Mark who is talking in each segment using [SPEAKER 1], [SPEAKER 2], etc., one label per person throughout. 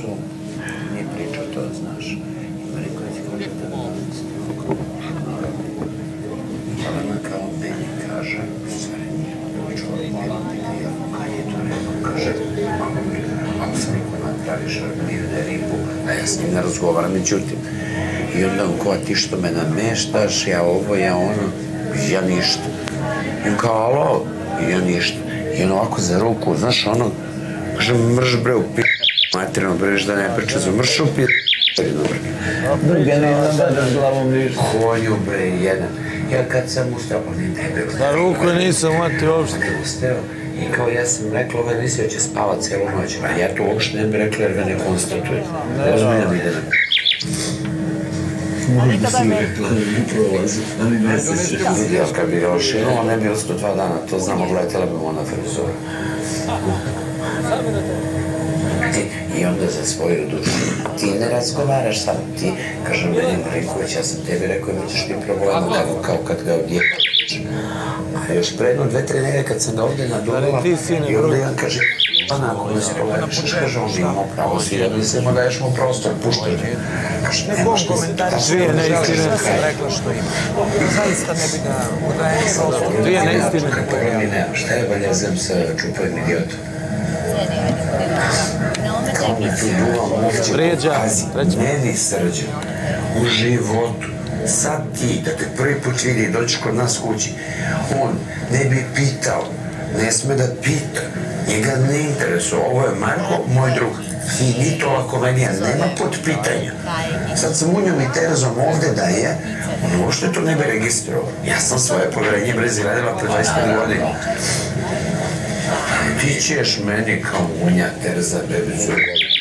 [SPEAKER 1] su, nije pričao to, znaš, i Marinković kaže da je Ali ona kao Benji kaže, stvari, čovjek malo ja, kad je to rekao, kaže, mamo mi, malo sam niko napraviš, bio da je ribu, a ja s njim ne razgovaram, međutim. I onda on kao, ti što me nameštaš, ja ovo, ja ono, ja ništa. I on kao, alo, ja ništa. I on ovako za ruku, znaš, ono, kaže, mrž bre, u. Materijalno bre, da ne priča za mrš u pi...
[SPEAKER 2] Druge ne nabadaš
[SPEAKER 1] glavom ništa. Konju bre, jedan. Ja kad sam ustao, pa ne debel. Na ruku nisam mati
[SPEAKER 2] uopšte.
[SPEAKER 1] Ustao. I kao ja sam rekla, ovaj misli da će spavat celu noć. A ja to uopšte ne bi rekla jer ga ne konstatujem. Ozbiljno ide na... Ja kad bi ga ošinuo, ne bi ostao dva dana, to znamo, gledajte, bi ona frizura. I onda za svoju dušu, ti ne razgovaraš sam, ti, kaže meni Marinković, ja sam tebi rekao, imat ćeš ti problema, da kao kad ga odje... A još predno dve, tri nedelje kad sam ga ovdje
[SPEAKER 2] i onda
[SPEAKER 1] jedan kaže, pa nakon spolemišeš, kaže, on imamo pravo, svi da mislimo da ješ mu prostor, puštaj me. Kaže, ne možeš Dvije neistine sam rekla
[SPEAKER 3] što ima. Zaista ne bi ga udaje prostor. Dvije
[SPEAKER 1] neistine. Šta je valja zem sa čupavim idiotom? Pazi, recimo. meni srđa u životu sad ti, da te prvi put vidi dođeš kod nas kući, on ne bi pitao, ne sme da pita, njega ne interesuje, ovo je Marko, moj drug, finito la komedija, nema pod pitanja. Sad sam Unjom i Terezom ovde da je, on uopšte to ne bi registrovao. Ja sam svoje povjerenje brezi radila pre 25 godina. Ti ćeš meni kao munja Terza bebicu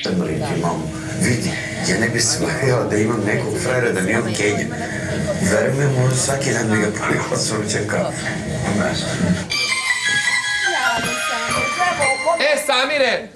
[SPEAKER 1] mriti mamu. Vidi, ja ne bi shvatila da imam nekog frajera da on kenja. Veruj mi, možda svaki dan mi ga prilikom suručaka.
[SPEAKER 3] E, Samire,